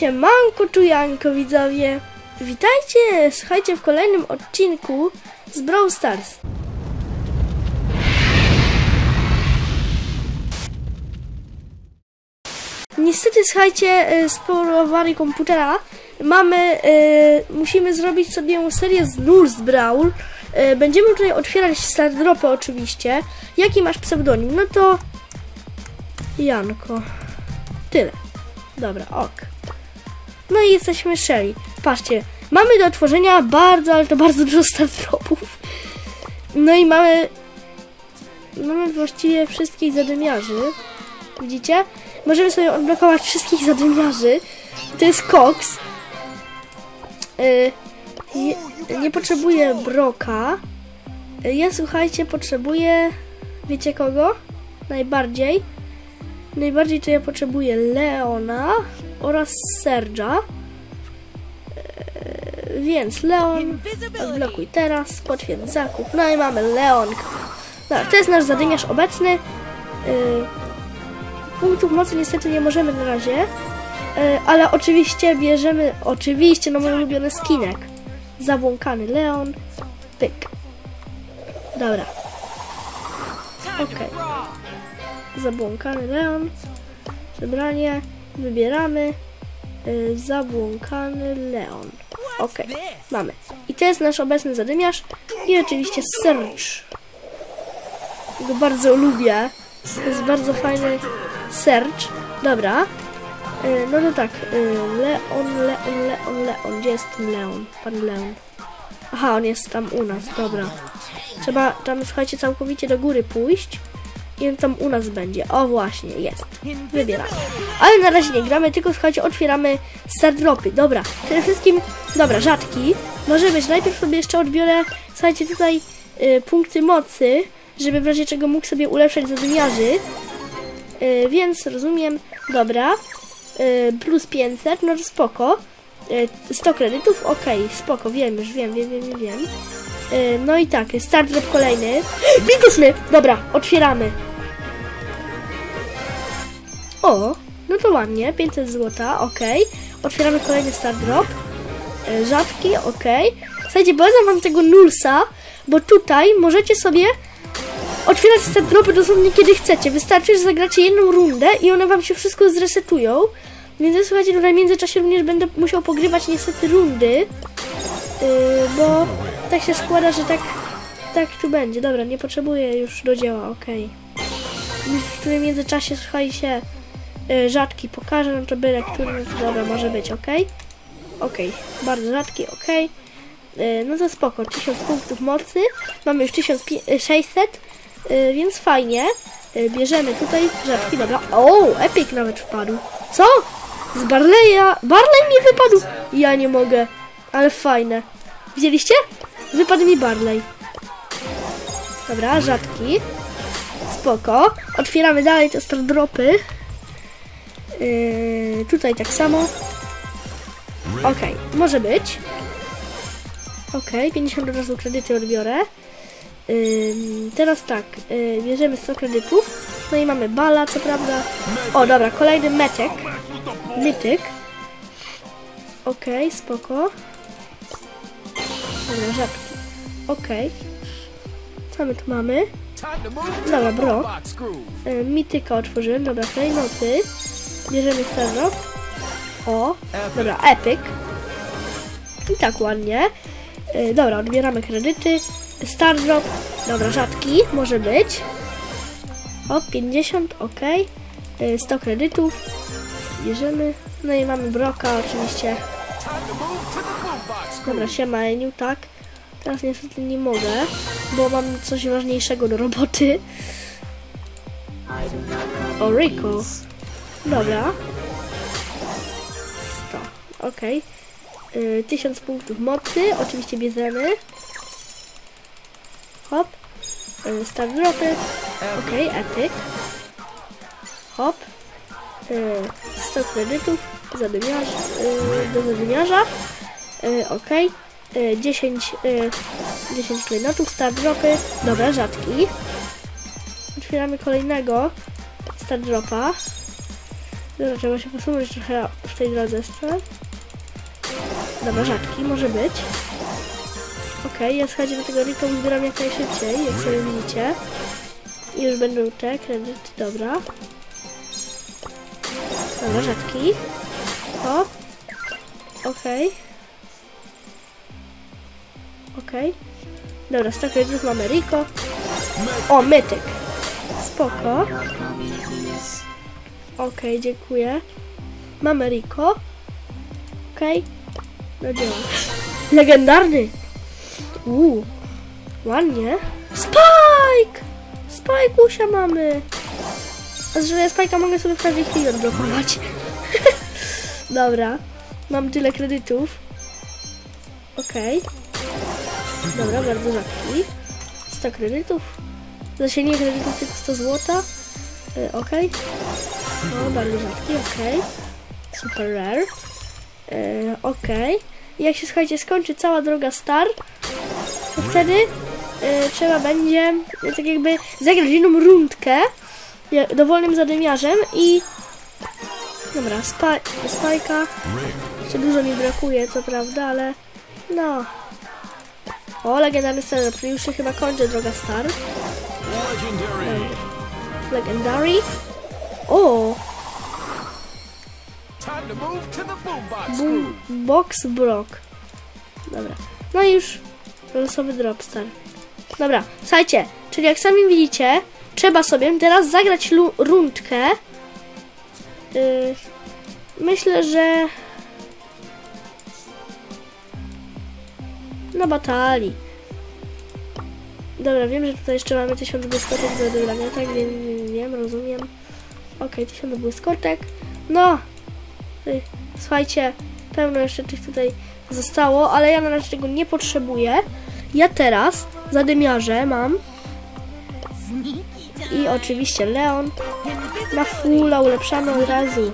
Siemanko czujanko widzowie! Witajcie, słuchajcie w kolejnym odcinku z Brawl Stars. Niestety, słuchajcie, y, sporo awarii komputera. Mamy, y, musimy zrobić sobie serię z Nurse Brawl. Y, będziemy tutaj otwierać stardropy oczywiście. Jaki masz pseudonim? No to... Janko. Tyle. Dobra, ok. No i jesteśmy Shelly. Patrzcie, mamy do otworzenia bardzo, ale to bardzo dużo stardropów. No i mamy... Mamy właściwie wszystkich zadymiarzy. Widzicie? Możemy sobie odblokować wszystkich zadymiarzy. To jest Cox. Yy, je, nie potrzebuję Broka. Yy, Ja, słuchajcie, potrzebuję... Wiecie kogo? Najbardziej. Najbardziej to ja potrzebuję Leona oraz Serge'a. Eee, Więc Leon, odblokuj teraz, potwierdź zakup. No i mamy Leon. Dobra, to jest nasz zadymiarz obecny. Eee, Punktów mocy niestety nie możemy na razie. Eee, Ale oczywiście bierzemy, oczywiście, no mój ulubiony skinek. Zabłąkany Leon. Pyk. Dobra. Okej zabłąkany Leon. Zebranie. Wybieramy. Y, zabłąkany Leon. Ok, mamy. I to jest nasz obecny zadymiarz. I oczywiście Search. Go bardzo lubię. To jest bardzo fajny Search. Dobra. Y, no to tak. Y, Leon, Leon, Leon, Leon. Gdzie jest Leon? Pan Leon. Aha, on jest tam u nas. Dobra. Trzeba tam, słuchajcie, całkowicie do góry pójść. I on tam u nas będzie. O właśnie, jest. Wybieramy. Ale na razie nie gramy, tylko słuchajcie, otwieramy stardropy. Dobra, przede wszystkim, dobra, rzadki. Może być, najpierw sobie jeszcze odbiorę, słuchajcie, tutaj y, punkty mocy, żeby w razie czego mógł sobie ulepszać zadymiarzy. Y, więc rozumiem, dobra. Y, plus 500, no spoko. Y, 100 kredytów, okej, spoko, wiem już, wiem, wiem, wiem, wiem. Y, no i tak, stardrop kolejny. Mityczny! Dobra, otwieramy. O, no to ładnie, 500 zł, ok. Otwieramy kolejny Star Drop. E, Rzadki, ok. Słuchajcie, polecam wam tego Nulsa, bo tutaj możecie sobie otwierać Star Dropy dosłownie kiedy chcecie. Wystarczy, że zagracie jedną rundę i one wam się wszystko zresetują. Więc słuchajcie, tutaj w międzyczasie również będę musiał pogrywać niestety rundy, yy, bo tak się składa, że tak, tak tu będzie. Dobra, nie potrzebuję już do dzieła, ok. W którym międzyczasie, słuchajcie, rzadki pokażę, no to byle no dobra, może być, ok? Ok, bardzo rzadki, ok. Y, No to spoko, 1000 punktów mocy, mamy już 1600, y, więc fajnie. Y, Bierzemy tutaj rzadki, dobra. O, Epic nawet wpadł. Co? Z Barleya? Barley mi wypadł! Ja nie mogę, ale fajne. Widzieliście? Wypadł mi Barley. Dobra, rzadki. Spoko. Otwieramy dalej te stardropy. Yy, tutaj tak samo. Okej, może być. Okej, 50 od razu kredyty odbiorę. Ym, teraz tak, yy, bierzemy 100 kredytów. No i mamy bala, co prawda. O, dobra, kolejny metek. Mytyk. Okej, spoko. Dobra, rzadki. Okej. Co my tu mamy? Dobra, bro. Y, Mityka otworzyłem, dobra, klejnoty. Bierzemy stardrop. O, dobra, epic. I tak ładnie. Y, Dobra, odbieramy kredyty. Stardrop, dobra, rzadki, może być. O, 50, ok. Y, 100 kredytów. Bierzemy. No i mamy broka oczywiście. Dobra, siema Eniu, tak. Teraz niestety nie mogę, bo mam coś ważniejszego do roboty. O, Rico. Dobra. 100. Okej. Y, 1000 punktów mocy. Oczywiście bierzemy. Hop. Y, Star dropy. Okej, epic. Hop. Y, 100 kredytów. Zadymiarz, y, do zadymiarza. Y, Okej. Y, 10, y, 10 klejnotów, star dropy. Dobra, rzadki. Otwieramy kolejnego star dropa. Dobra, trzeba się posunąć trochę w tej drodze jeszcze. Dobra, rzadki, może być. Okej, ja słuchajcie do tego Rika uzbieram jak najszybciej, jak sobie widzicie. I już będą te kredyty, dobra. Dobra, rzadki. O. Okej. Okej. Dobra, 100 kredytów mamy Rico. O, mytyk. Spoko. Okej, dziękuję. Mamy Rico. Okej. No działa. Legendarny. Uuu. Ładnie. Spike! Spike'usia mamy. A ja Spike'a mogę sobie każdej chwili odblokować. Dobra. Mam tyle kredytów. Okej. Dobra, bardzo rzadki. 100 kredytów. Zasięgnie kredytów tylko 100 złota. Y, okej. No, bardzo rzadki, okej. Super rare. Y, okej. I Jak się, słuchajcie, skończy cała droga star, to wtedy y, trzeba będzie y, tak jakby zagrać jedną rundkę dowolnym zadymiarzem i... Dobra, spa, spajka. Jeszcze dużo mi brakuje, co prawda, ale no. O, legendarny scenariusz, czyli już się chyba kończy droga star. Legendary. O, boombox block. Dobra. No i już losowy dropstar. Dobra, słuchajcie, czyli jak sami widzicie, trzeba sobie teraz zagrać rundkę. Yy, myślę, że na batalii. Dobra, wiem, że tutaj jeszcze mamy tysiąc błyskotek do odebrania, tak? Wiem, wiem, wiem, rozumiem. Okej, tysiąc błyskotek. No, y, słuchajcie, pełno jeszcze tych tutaj zostało, ale ja na razie tego nie potrzebuję. Ja teraz zadymiarze mam i oczywiście Leon na fulla ulepszaną razu.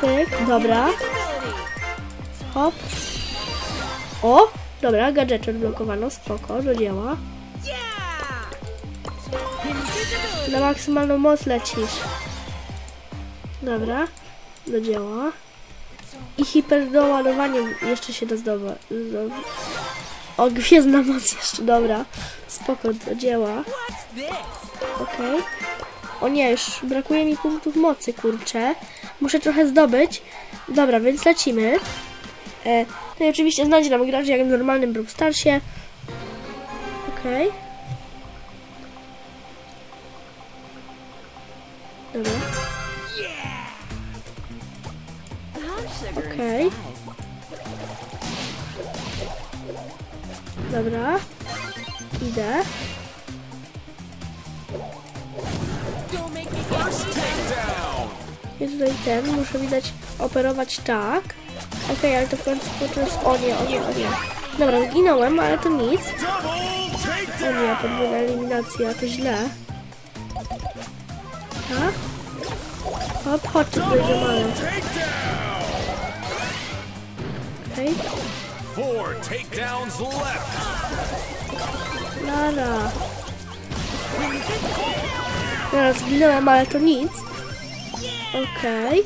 Pyk, dobra. Hop. O, dobra, gadżety odblokowano, spoko, do dzieła. Na maksymalną moc lecisz. Dobra, do dzieła. I hiperdoładowanie jeszcze się dozdoba. zdo- O, gwiezdna moc jeszcze, dobra. Spoko, do dzieła. Okej. O nie, już brakuje mi punktów mocy, kurczę. Muszę trochę zdobyć. Dobra, więc lecimy. E, no i oczywiście znajdzie nam gracz jak w normalnym Brawl Starsie. Okej. Dobra. Okej. Dobra. Idę. I tutaj ten, muszę widać operować tak. Okej, ale to w końcu to jest... O nie, o nie, o nie. Dobra, zginąłem, ale to nic. O nie, podwójna eliminacja, to źle. Tak? Hop, chodź, będzie mały. Okej, Four takedowns left. nara. Teraz zginąłem, ale to nic. Okej.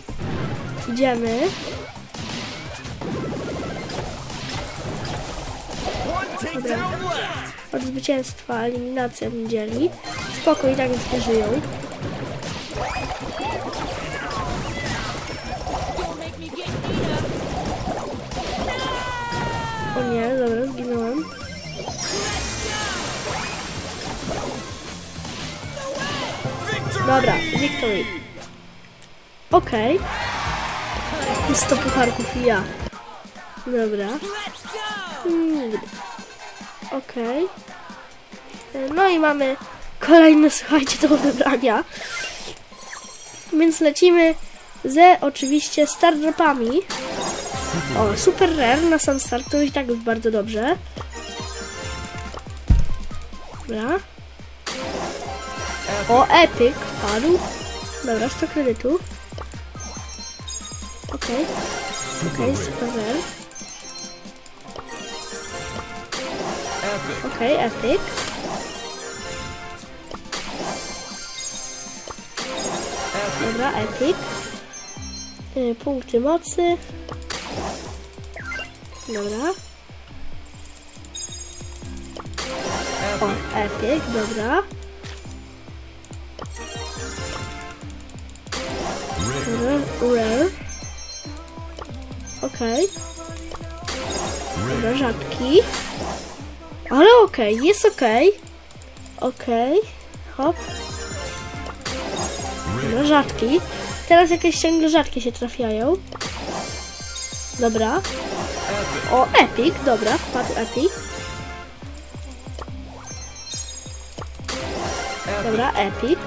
Idziemy. One takedown left. Od zwycięstwa eliminacja mnie dzieli. Spoko, i tak nie żyją. O nie, dobra, zginąłem. Dobra, victory. Okej. Okay. 100 pucharków i ja. Dobra. Nigdy. Okej. No i mamy kolejne, słuchajcie, do wybrania. Więc lecimy ze oczywiście star dropami. O, super rare na sam start, to i tak bardzo dobrze. Dobra. O, epic padł. Dobra, 100 kredytów. Okej. Okej, super rare. Okej, epic. Epic. Dobra, epic. Y, punkty mocy. Dobra. O, epic, dobra. Rare. Okej. Dobra, rzadki. Ale okej, jest okej. Okej. Hop. Dobra, rzadki. Teraz jakieś ciągle rzadkie się trafiają. Dobra. O, epic, dobra, wpadł epic. Dobra, epic.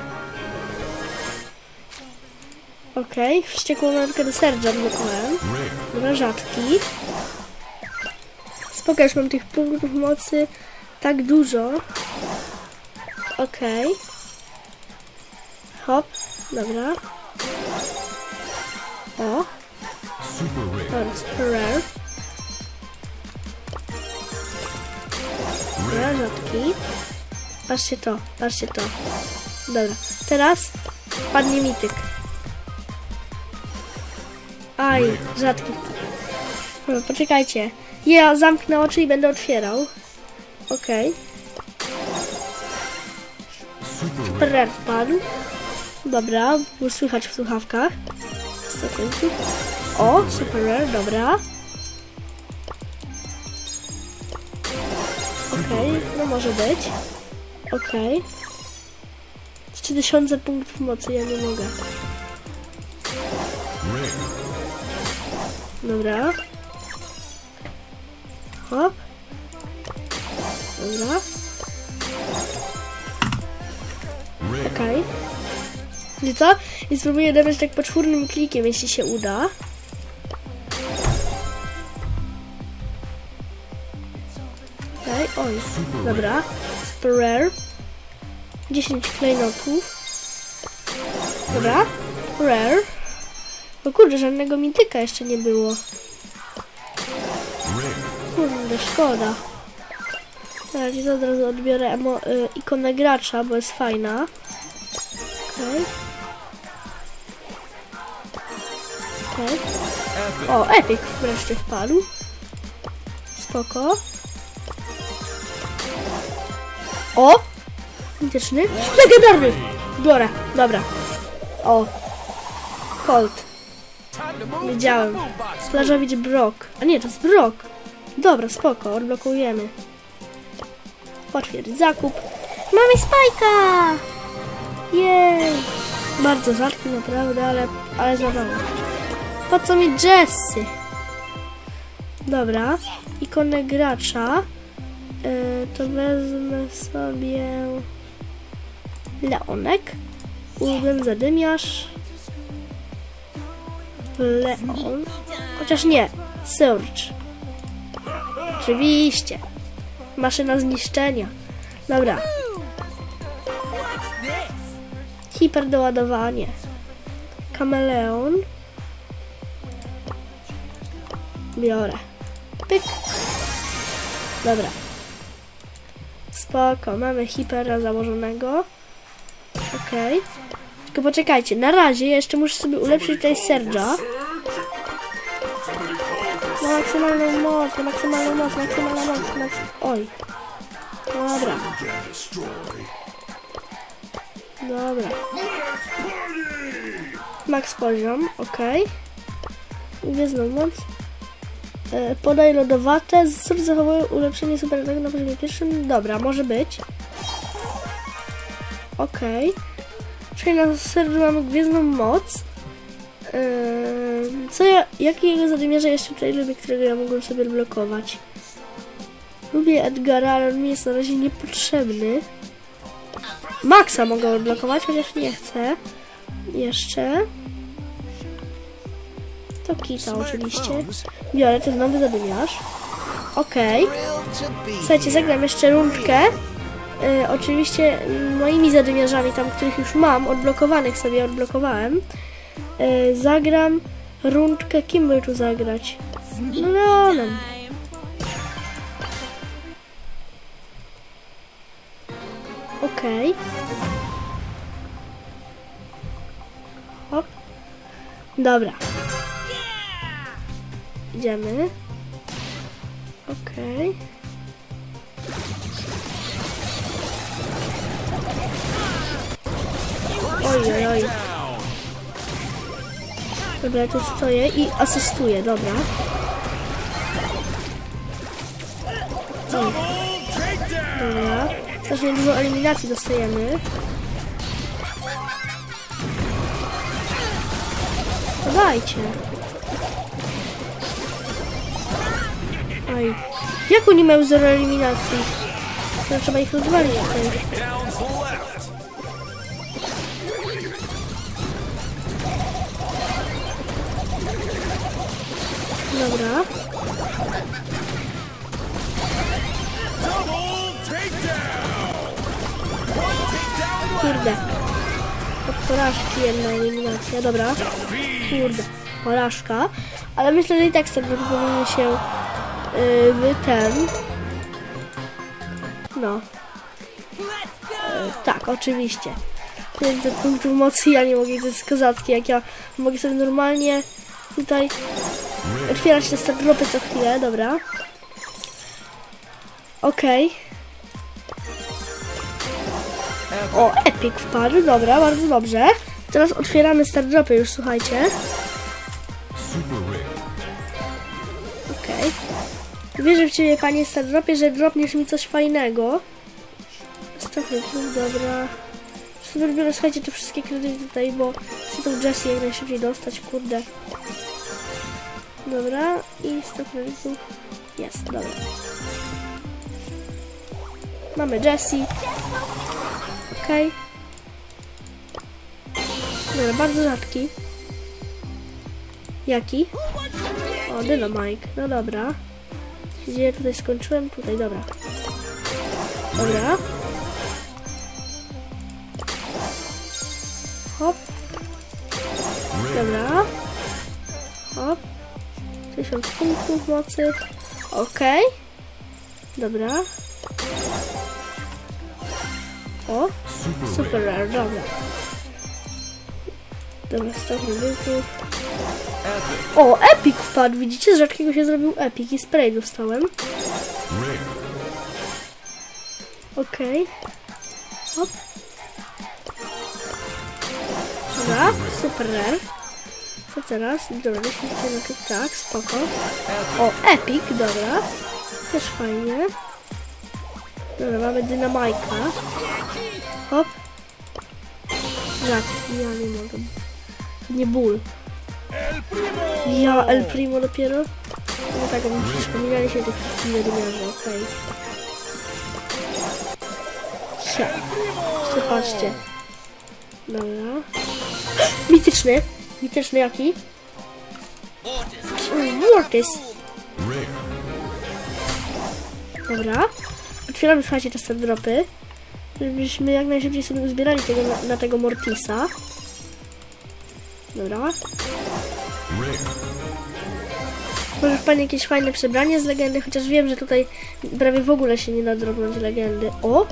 Okej, wściekłą metkę do serca blokowałem. Dobra, rzadki. Spoko, już mam tych punktów mocy tak dużo. Okej. Hop, dobra. O, Super rare. Super rzadki. Patrzcie to, patrzcie to. Dobra, teraz padnie mityk. Aj, rzadki. Dobra, poczekajcie. Ja zamknę oczy i będę otwierał. Okej. Super rare. Rare wpadł. Dobra, było słychać w słuchawkach. 100 punktów. O, super rare, dobra. Okej, no może być. Okej. 3000 punktów mocy, ja nie mogę. Dobra. Hop. Dobra, okej. Wiecie co? I spróbuję dawać tak poczwórnym klikiem, jeśli się uda. Dobra. Rare. 10 klejnotów. Dobra. Rare. O kurde, żadnego mityka jeszcze nie było. Kurde, szkoda. Teraz ci od razu odbiorę emo, y, ikonę gracza, bo jest fajna. Okej. Okej. O, Epic wreszcie wpadł. Spoko. O! Mityczny. Legendarny! Biorę, dobra. O. Colt. Wiedziałem. Plażowicz Brock. A nie, to jest Brock. Dobra, spoko, odblokujemy. Potwierdź zakup. Mamy Spajka! Jej! Bardzo rzadki naprawdę, ale, ale zabawny. Po co mi Jessy? Dobra, ikonę gracza. Yy, to wezmę sobie Leonek. Ulubiony zadymiarz. Leon. Chociaż nie. Surge. Oczywiście. Maszyna zniszczenia. Dobra. Hiperdoładowanie. Kameleon. Biorę. Pyk. Dobra. Spoko, mamy hipera założonego. Okej. Tylko poczekajcie, na razie jeszcze muszę sobie ulepszyć tutaj Serge'a. Na maksymalną moc, na maksymalną moc, maksymalna moc. Oj. Dobra. Dobra. Max poziom, ok. Gwiezdną moc. E, podaj lodowate. Sur zachowuje ulepszenie super na poziomie pierwszym. Dobra, może być. Ok. Czyli na sercu mamy gwiezdną moc. Eee, Co ja, jakiego zadymiarza jeszcze tutaj lubię, którego ja mogłem sobie blokować? Lubię Edgara, ale on mi jest na razie niepotrzebny. Maxa mogę odblokować, chociaż nie chcę. Jeszcze. To Kita oczywiście. Biorę ten nowy zadymiarz. Okej. Słuchajcie, zagram jeszcze rundkę. E, oczywiście moimi zadymiarzami, tam których już mam, odblokowanych sobie odblokowałem. E, zagram rundkę. Kim by tu zagrać? No Leonem. Okej. Dobra. Idziemy. Okej. Oj, oj, oj. Dobra, ja tu stoję i asystuję, dobra. Dobra. Strasznie dużo eliminacji dostajemy. Dawajcie. Oj. Jak oni mają zero eliminacji? To trzeba ich rozwalić tutaj. Dobra. Kurde. Od porażki jedna eliminacja, dobra. Kurde, porażka. Ale myślę, że i tak sobie powinien się yy, ten... No. Yy, tak, oczywiście. 500 punktów mocy, ja nie mogę, to jest kozackie, jak ja mogę sobie normalnie tutaj otwierać te stardropy co chwilę, dobra. Okej. O, Epic wpadł, dobra, bardzo dobrze. Teraz otwieramy stardropy już, słuchajcie. Super Wierzę w ciebie, panie stardropie, że dropniesz mi coś fajnego. Stopy, dobra. Sobie biorę, słuchajcie, te wszystkie kredyty tutaj, bo chcę tą Jessie jak najszybciej dostać, kurde. Dobra, i 100 kredytów. Jest, dobra. Mamy Jessie. Okej. Dobra, bardzo rzadki. Jaki? O, Dynamite. No dobra. Gdzie ja tutaj skończyłem? Tutaj, dobra. Dobra. Hop. Dobra. Hop. 1000 punktów mocy. Okej. Dobra. O, Super, dobra. Dobra, 100 kredytów. O, Epic wpadł, widzicie? Z rzadkiego się zrobił Epic i spray dostałem. Okej. Hop. Dobra, super rare. Co teraz? Dobra, 10 km, tak, spoko. O, Epic, dobra. Też fajnie. Dobra, mamy dynamajka. Hop. Rzadki, ja nie mogę. Nie ból. Ja, El Primo dopiero? No tak, bo przypominali się tych niedomiarzy, okej. Okay. Zobaczcie. Dobra. Mityczny. Mityczny jaki? Mortis. Dobra. Otwieramy, słuchajcie, te dropy. Żebyśmy jak najszybciej sobie uzbierali tego, na, na tego Mortisa. Dobra. Może wpadnie jakieś fajne przebranie z legendy, chociaż wiem, że tutaj prawie w ogóle się nie da drobnąć legendy. O!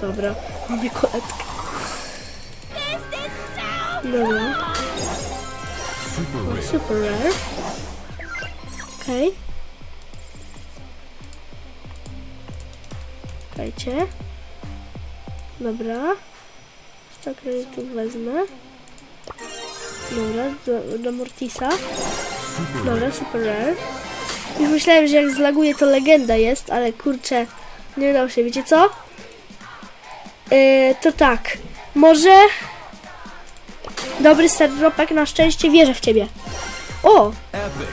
Dobra, mamy koletkę. Dobra, Super rare. super rare. Okej. Czekajcie. Dobra. 100 kredytów wezmę. Dobra, do, do Mortisa. Dobra, super rare. Już myślałem, że jak zlaguję to legenda jest, ale kurczę, nie udało się. Wiecie co? Yy, to tak. Może... Dobry start dropek, na szczęście wierzę w ciebie. O!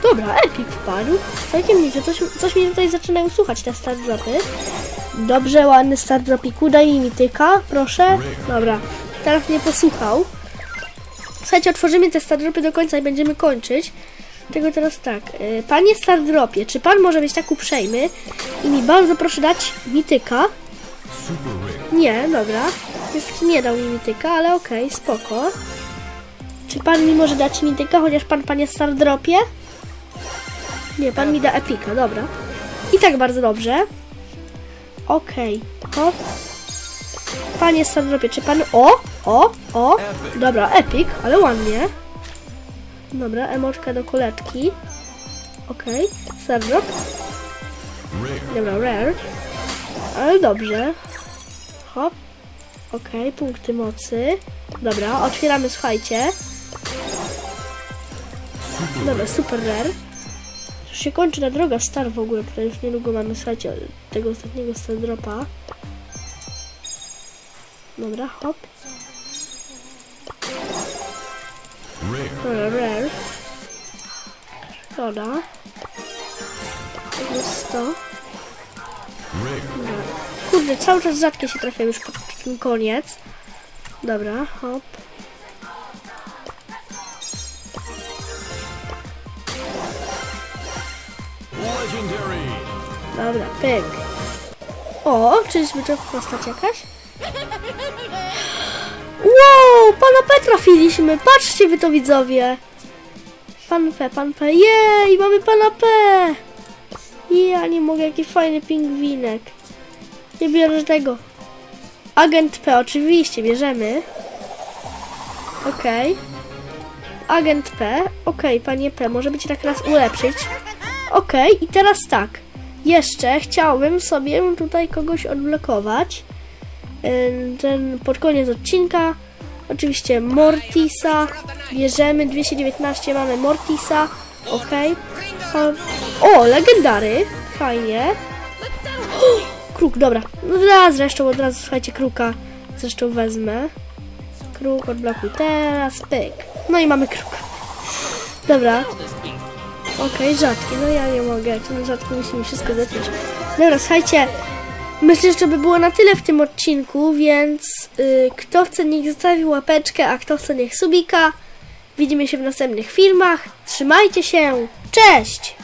Dobra, Epic wpadł. Całkiem nieźle, coś, coś mi tutaj zaczynają słuchać te start dropy. Dobrze, ładny start daj mi mityka, proszę. Dobra, teraz mnie posłuchał. Słuchajcie, otworzymy te start dropy do końca i będziemy kończyć. Tego teraz tak. y, Panie start dropie, czy pan może być tak uprzejmy i mi bardzo proszę dać mityka? Nie, dobra. Jest, nie dał mi mityka, ale okej, spoko. Czy pan mi może dać mityka, chociaż pan, panie star dropie? Nie, pan mi da epika, dobra. I tak bardzo dobrze. Okej, hop. Panie Stardropie, czy pan... O! O! O! Dobra, epic, ale ładnie. Dobra, emotka do koletki. Okej, okay. Stardrop. Rare. Dobra, rare. Ale dobrze. Hop. Okej, punkty mocy. Dobra, otwieramy, słuchajcie. Dobra, super rare. Się kończy ta droga star w ogóle, tutaj już niedługo mamy, słuchajcie, tego ostatniego star dropa. Dobra, hop. Rare. Dobra, rare. Szkoda. Jest to. Rare. Kurde, cały czas rzadkie się trafiają już pod ten koniec. Dobra, hop. Dobra, pyk. O, czyżby to postać jakaś? Wow, pana P trafiliśmy. Patrzcie wy to widzowie. Pan P, pan P. Jej, mamy pana P. Ja nie mogę, jaki fajny pingwinek. Nie biorę tego. Agent P, oczywiście, bierzemy. Okej. Agent P. Okej, panie P, może by cię tak raz ulepszyć. Okej, i teraz tak. Jeszcze chciałbym sobie tutaj kogoś odblokować. Ten pod koniec odcinka. Oczywiście Mortisa. Bierzemy 219, mamy Mortisa. Okej. O, legendary. Fajnie. Kruk, dobra. No zresztą od razu słuchajcie kruka. Zresztą wezmę. Kruk odblokuj teraz. Pyk. No i mamy kruka. Dobra. Okej, rzadki. No ja nie mogę. Ten rzadki musi mi wszystko zacząć. Dobra, słuchajcie. Myślę, że by było na tyle w tym odcinku, więc y, kto chce niech zostawi łapeczkę, a kto chce niech subika. Widzimy się w następnych filmach. Trzymajcie się. Cześć!